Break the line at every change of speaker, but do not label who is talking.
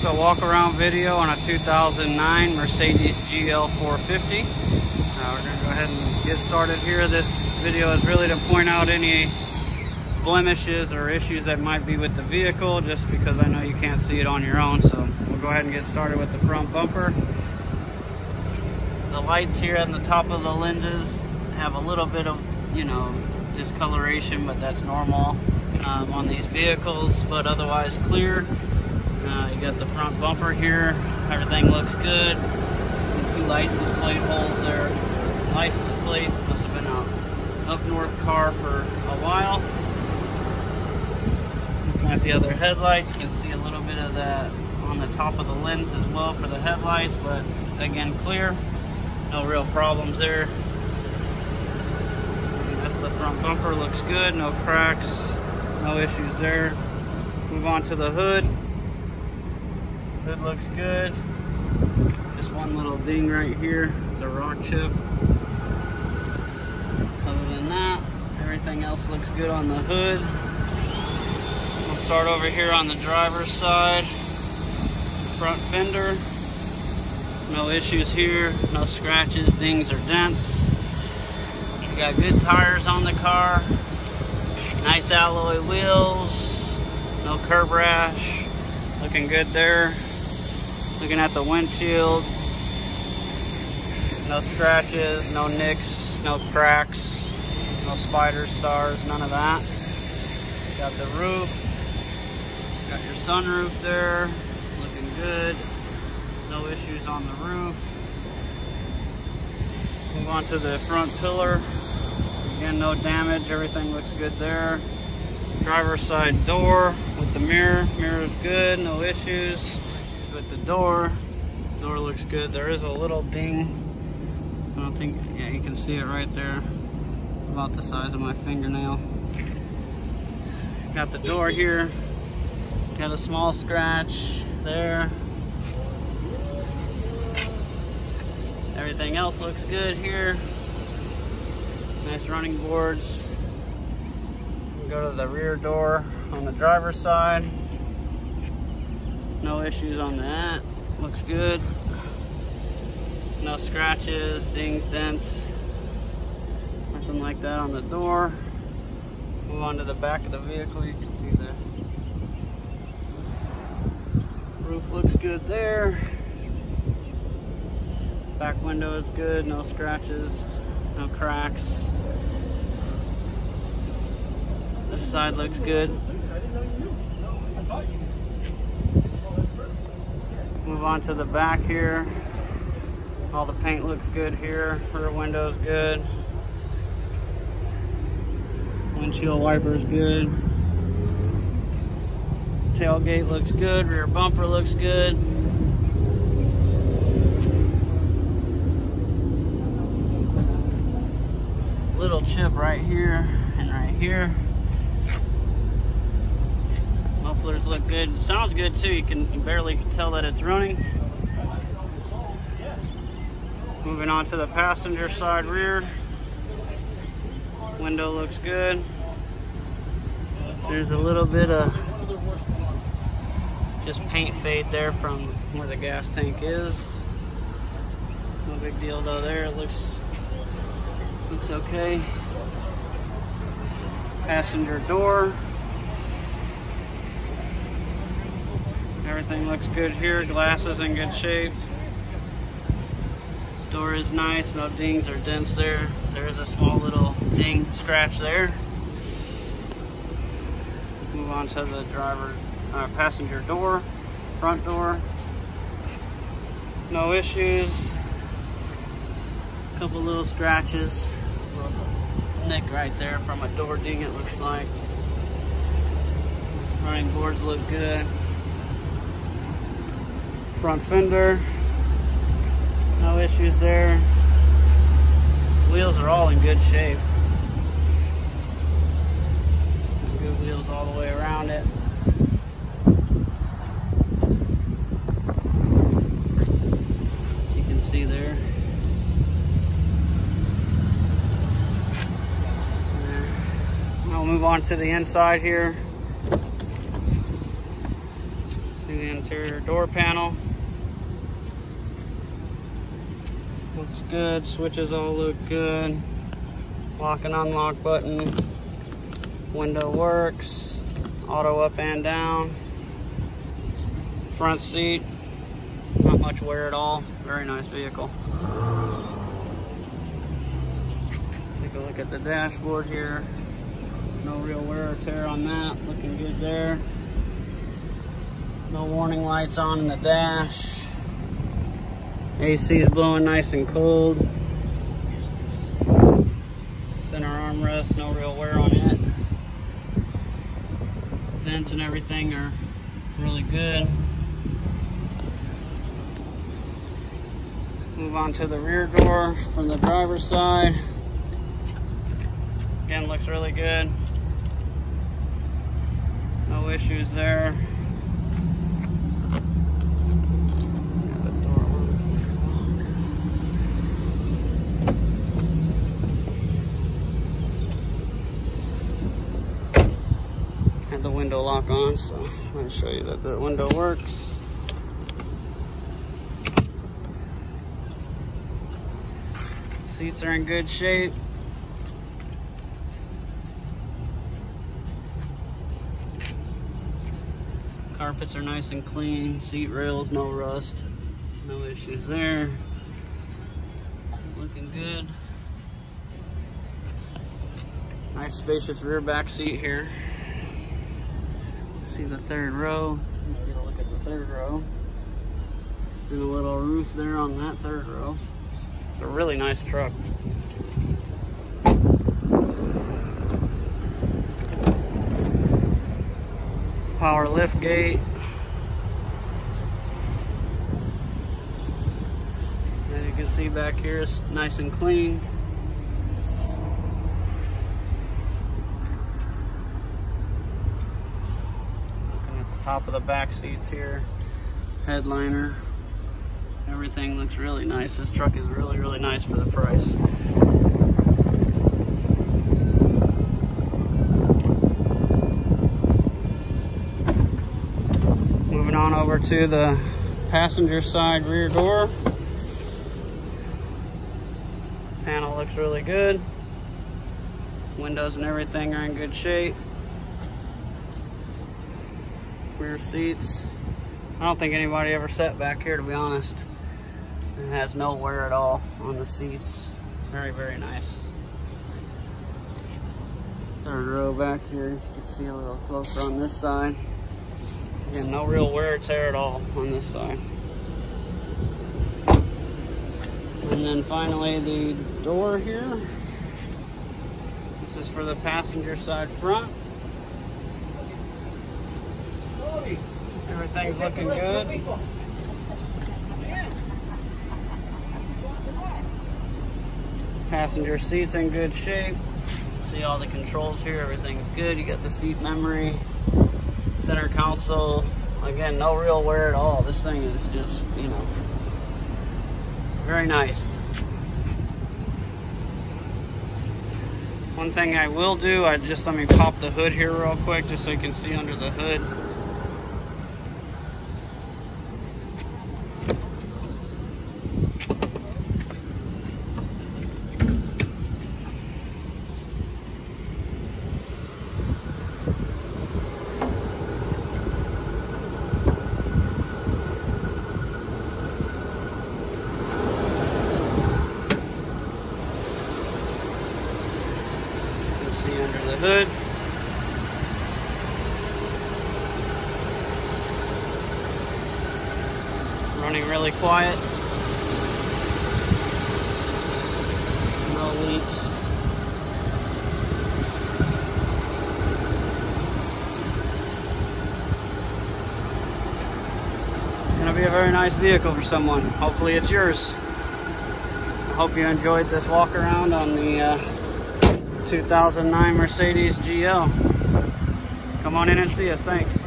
It's a walk around video on a 2009 Mercedes GL 450. Uh, we're gonna go ahead and get started here. This video is really to point out any blemishes or issues that might be with the vehicle just because I know you can't see it on your own. So we'll go ahead and get started with the front bumper. The lights here on the top of the lenses have a little bit of, you know, discoloration, but that's normal um, on these vehicles, but otherwise clear. Uh, you got the front bumper here. Everything looks good. The Two license plate holes there. License plate must have been a up north car for a while. Looking at the other headlight, you can see a little bit of that on the top of the lens as well for the headlights, but again clear. No real problems there. That's the front bumper, looks good, no cracks, no issues there. Move on to the hood. Hood looks good. Just one little ding right here. It's a rock chip. Other than that, everything else looks good on the hood. We'll start over here on the driver's side. Front fender. No issues here. No scratches, dings, or dents. We got good tires on the car. Nice alloy wheels. No curb rash. Looking good there. Looking at the windshield. No scratches, no nicks, no cracks, no spider stars, none of that. Got the roof. Got your sunroof there. Looking good. No issues on the roof. Move on to the front pillar. Again, no damage. Everything looks good there. Driver's side door with the mirror. Mirror is good. No issues door. Door looks good. There is a little ding. I don't think, yeah, you can see it right there. About the size of my fingernail. Got the door here. Got a small scratch there. Everything else looks good here. Nice running boards. Go to the rear door on the driver's side. No issues on that. Looks good. No scratches, dings, dents. Nothing like that on the door. Move on to the back of the vehicle. You can see the roof looks good there. Back window is good, no scratches, no cracks. This side looks good. Move on to the back here. All the paint looks good here. Rear window's good. Windshield wipers good. Tailgate looks good. Rear bumper looks good. Little chip right here and right here. Mufflers look good. It sounds good too. You can barely tell that it's running. Moving on to the passenger side rear. Window looks good. There's a little bit of just paint fade there from where the gas tank is. No big deal though there. It looks looks okay. Passenger door. Everything looks good here. Glass is in good shape. Door is nice, no dings or dents there. There is a small little ding scratch there. Move on to the driver, uh, passenger door, front door. No issues. A Couple little scratches. Nick right there from a door ding it looks like. Running boards look good. Front fender. No issues there. Wheels are all in good shape. Good wheels all the way around it. You can see there. I'll move on to the inside here. See the interior door panel. Looks good. Switches all look good. Lock and unlock button. Window works. Auto up and down. Front seat. Not much wear at all. Very nice vehicle. Take a look at the dashboard here. No real wear or tear on that. Looking good there. No warning lights on in the dash. AC is blowing nice and cold. Center armrest, no real wear on it. Vents and everything are really good. Move on to the rear door from the driver's side. Again, looks really good. No issues there. Had the window lock on, so I'm to show you that the window works. Seats are in good shape. Carpets are nice and clean. Seat rails, no rust. No issues there. Looking good. Nice spacious rear back seat here. See the third row. Get a look at the third row. And a little roof there on that third row. It's a really nice truck. Power lift gate. As you can see back here, it's nice and clean. Looking at the top of the back seats here. Headliner. Everything looks really nice. This truck is really, really nice for the price. Moving on over to the passenger side rear door. Panel looks really good. Windows and everything are in good shape. Rear seats. I don't think anybody ever sat back here to be honest. It has no wear at all on the seats. Very, very nice. Third row back here, you can see a little closer on this side. Again, no real wear or tear at all on this side. And then finally the door here. This is for the passenger side front. Everything's looking good. Passenger seats in good shape. See all the controls here, everything's good. You got the seat memory, center console. Again, no real wear at all. This thing is just, you know, very nice. One thing I will do, I just let me pop the hood here real quick just so you can see under the hood. You can see under the hood. Running really quiet. No leaks. Gonna be a very nice vehicle for someone. Hopefully it's yours. I hope you enjoyed this walk around on the uh, 2009 Mercedes GL. Come on in and see us. Thanks.